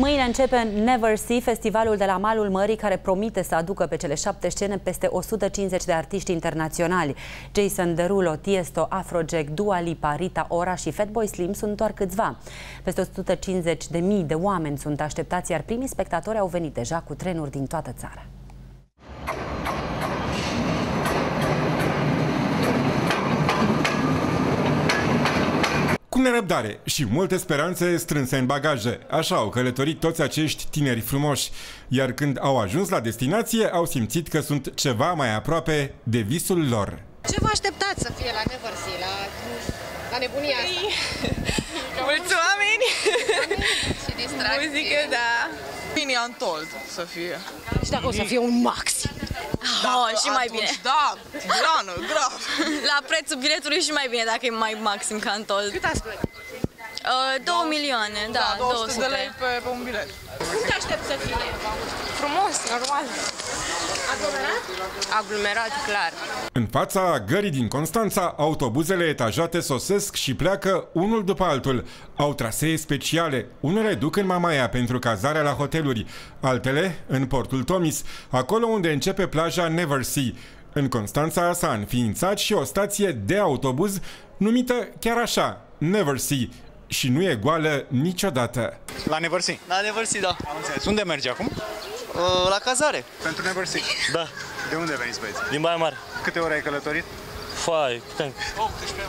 Mâine începe Never See, festivalul de la malul mării care promite să aducă pe cele șapte scene peste 150 de artiști internaționali. Jason Derulo, Tiesto, Afrojack, Dua Lipa, Rita Ora și Fatboy Slim sunt doar câțiva. Peste 150 de mii de oameni sunt așteptați, iar primii spectatori au venit deja cu trenuri din toată țara. Cu nerăbdare și multe speranțe strânse în bagaje. Așa au călătorit toți acești tineri frumoși. Iar când au ajuns la destinație, au simțit că sunt ceva mai aproape de visul lor. Ce vă așteptați să fie la Neversea, la, la nebunia asta? Mulți oameni! Și distracție. Muzică, da. Bine untold să fie. Și dacă o să fie un maxim. Oh, și mai atunci, bine. Da, grană, grav. La prețul biletului și mai bine dacă e mai maxim ca în told. Cât ați plătit? Uh, 2 milioane, da, 200 de lei pe, pe un bilet. Cum te aștept să fie? Frumos, normal. Aglomerat? Aglomerat, clar. În fața gării din Constanța, autobuzele etajate sosesc și pleacă unul după altul. Au trasee speciale. Unele duc în Mamaia pentru cazarea la hoteluri, altele în portul Tomis, acolo unde începe plaja Never Sea. În Constanța s-a înființat și o stație de autobuz numită chiar așa, Never Sea, și nu e goală niciodată. La Neversea. La Neversea, da. Am înțeles. Unde merge acum? Uh, la cazare. Pentru Neversea. Da. De unde veniți, băieți? Din Baia Mare. Câte ore ai călătorit? Fai, cât am?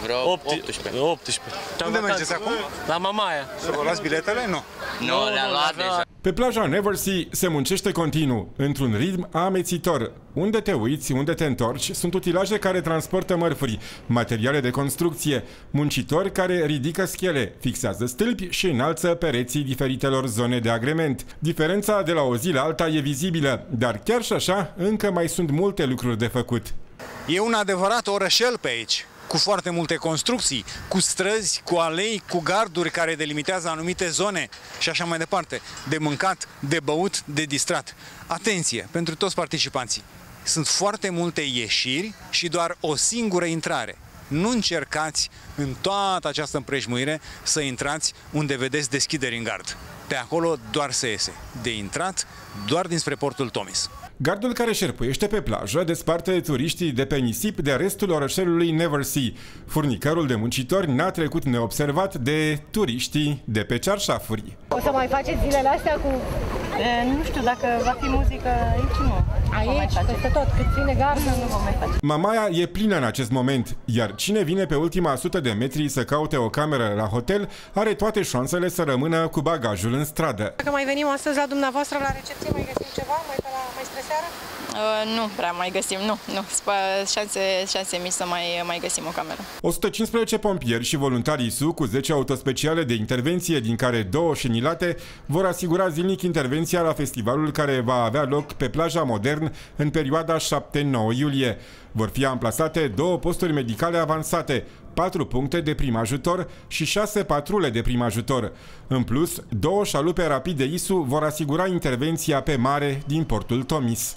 Vreo 18. 18. Unde mergeți acum? La Mamaia. Să vă luați biletele? Nu. Nu, le-am luat deja. Pe plaja Neversea se muncește continuu, într-un ritm amețitor. Unde te uiți, unde te întorci, sunt utilaje care transportă mărfuri, materiale de construcție, muncitori care ridică schele, fixează stâlpi și înalță pereții diferitelor zone de agrement. Diferența de la o zi la alta e vizibilă, dar chiar și așa încă mai sunt multe lucruri de făcut. E un adevărat orășel pe aici, cu foarte multe construcții, cu străzi, cu alei, cu garduri care delimitează anumite zone și așa mai departe, de mâncat, de băut, de distrat. Atenție pentru toți participanții! Sunt foarte multe ieșiri și doar o singură intrare. Nu încercați în toată această împrejmuire să intrați unde vedeți deschideri în gard. Pe acolo doar se iese. De intrat doar dinspre portul Tomis. Gardul care șerpuiește pe plajă desparte turiștii de pe nisip de restul orășelului Never Sea. Furnicarul de muncitori n-a trecut neobservat de turiștii de pe cearșafuri. O să mai faceți zilele astea cu... E, nu știu dacă va fi muzică aici, nu. Aici, peste tot. Cât ține gardă, nu vom mai face. Mamaia e plină în acest moment, iar cine vine pe ultima sută de metri să caute o cameră la hotel are toate șansele să rămână cu bagajul în stradă. Dacă mai venim astăzi la dumneavoastră la recepție, mai găsim ceva? Mai, pe la, mai spre seară? Uh, nu prea mai găsim, nu, nu. Spa- Șanse, șanse mici să mai, mai găsim o cameră. 115 pompieri și voluntari ISU cu 10 autospeciale de intervenție, din care două șenilate, vor asigura zilnic intervenția la festivalul care va avea loc pe plaja Modern în perioada 7-9 iulie. Vor fi amplasate două posturi medicale avansate, patru puncte de prim ajutor și șase patrule de prim ajutor. În plus, două șalupe rapide ISU vor asigura intervenția pe mare din portul Tomis.